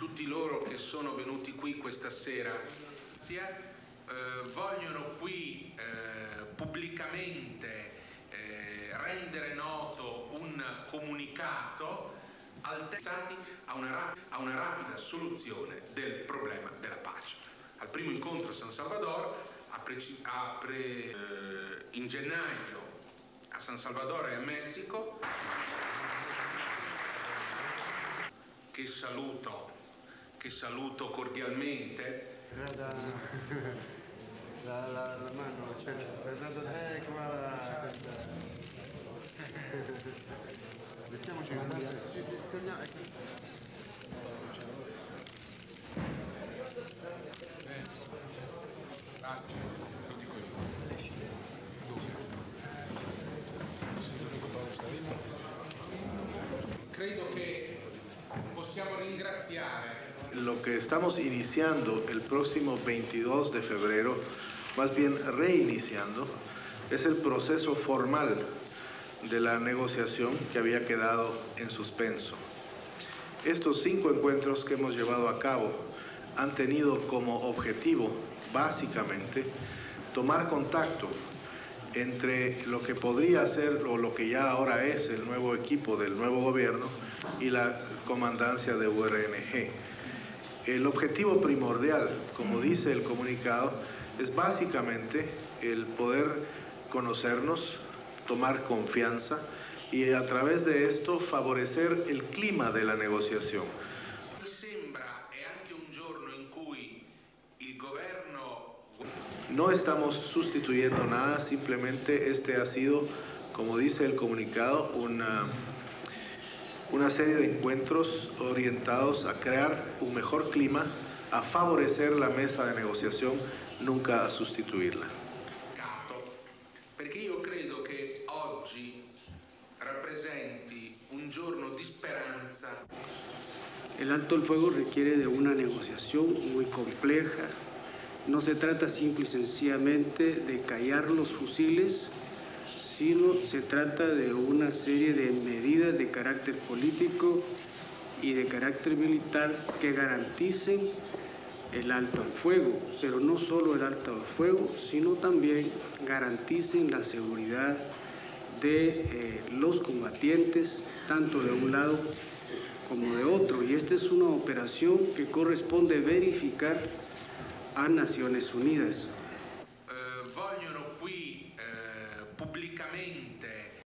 tutti loro che sono venuti qui questa sera. Sia, eh, vogliono qui eh, pubblicamente eh, rendere noto un comunicato altezati a una, a una rapida soluzione del problema della pace. Al primo incontro a San Salvador, a preci- a pre- eh, in gennaio a San Salvador e a Messico, che saluto, che saluto cordialmente. Da, la, la, la mano, cioè, guardando te qua. Mettiamoci in ci torniamo. Basta, tutti quelli. Dove? Credo che Lo que estamos iniciando el próximo 22 de febrero, más bien reiniciando, es el proceso formal de la negociación que había quedado en suspenso. Estos cinco encuentros que hemos llevado a cabo han tenido como objetivo, básicamente, tomar contacto entre lo que podría ser o lo que ya ahora es el nuevo equipo del nuevo gobierno y la comandancia de URNG. El objetivo primordial, como dice el comunicado, es básicamente el poder conocernos, tomar confianza y a través de esto favorecer el clima de la negociación. Mi sembra è anche un giorno in cui il governo No estamos sustituyendo nada, simplemente este ha sido, como dice el comunicado, una, una serie de encuentros orientados a crear un mejor clima, a favorecer la mesa de negociación, nunca a sustituirla. perché io credo che oggi rappresenti un giorno di speranza El alto el fuego requiere de una negociación muy compleja. No se trata simple y sencillamente de callar los fusiles, sino se trata de una serie de medidas de carácter político y de carácter militar que garanticen el alto al fuego, pero no solo el alto al fuego, sino también garanticen la seguridad de eh, los combatientes, tanto de un lado como de otro. Y esta es una operación que corresponde verificar a Naciones Unidas.